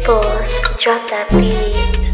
Peoples, drop that beat.